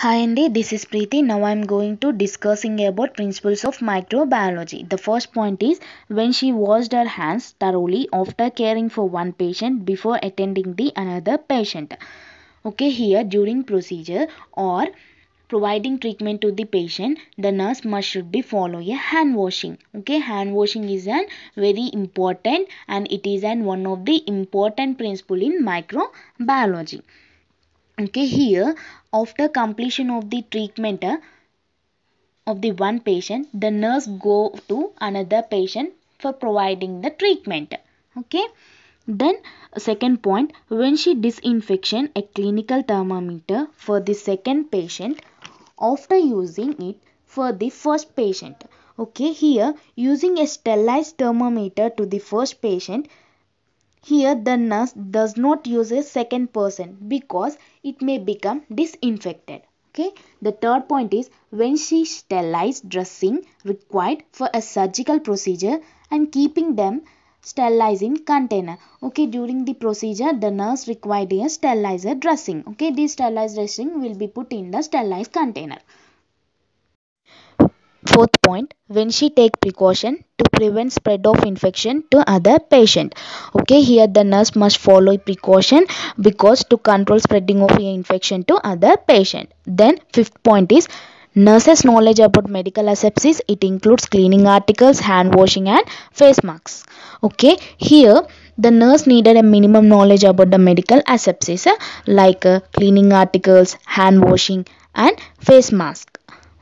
Hi Andy, this is Preethi. Now I'm going to discussing about principles of microbiology. The first point is when she washed her hands thoroughly after caring for one patient before attending the another patient. Okay, here during procedure or providing treatment to the patient, the nurse must should be follow a hand washing. Okay, hand washing is an very important and it is an one of the important principle in microbiology okay here after completion of the treatment uh, of the one patient the nurse go to another patient for providing the treatment. Okay then second point when she disinfection a clinical thermometer for the second patient after using it for the first patient. Okay here using a sterilized thermometer to the first patient here the nurse does not use a second person because it may become disinfected. Okay. The third point is when she sterilized dressing required for a surgical procedure and keeping them sterilized in container. Okay. During the procedure the nurse required a sterilizer dressing. Okay. This sterilized dressing will be put in the sterilized container. Fourth point, when she take precaution to prevent spread of infection to other patient. Okay, here the nurse must follow precaution because to control spreading of infection to other patient. Then fifth point is nurses knowledge about medical asepsis. It includes cleaning articles, hand washing and face masks. Okay, here the nurse needed a minimum knowledge about the medical asepsis uh, like uh, cleaning articles, hand washing and face mask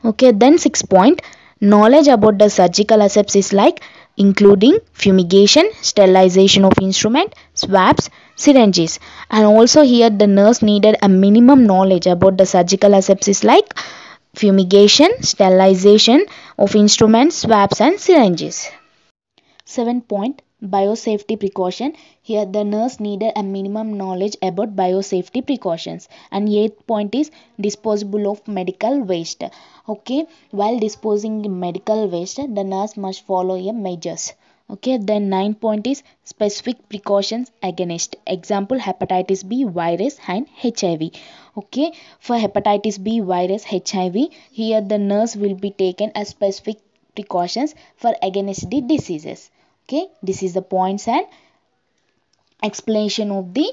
okay then six point knowledge about the surgical asepsis like including fumigation sterilization of instrument swabs syringes. And also here the nurse needed a minimum knowledge about the surgical asepsis like fumigation sterilization of instruments swabs and syringes. Seven point biosafety precaution. Here the nurse needed a minimum knowledge about biosafety precautions. And eighth point is disposable of medical waste. Okay while disposing medical waste the nurse must follow a measures. Okay then nine point is specific precautions against. Example hepatitis b virus and hiv okay for hepatitis b virus hiv here the nurse will be taken as specific precautions for against the diseases okay this is the points and explanation of the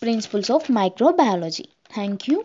principles of microbiology. Thank you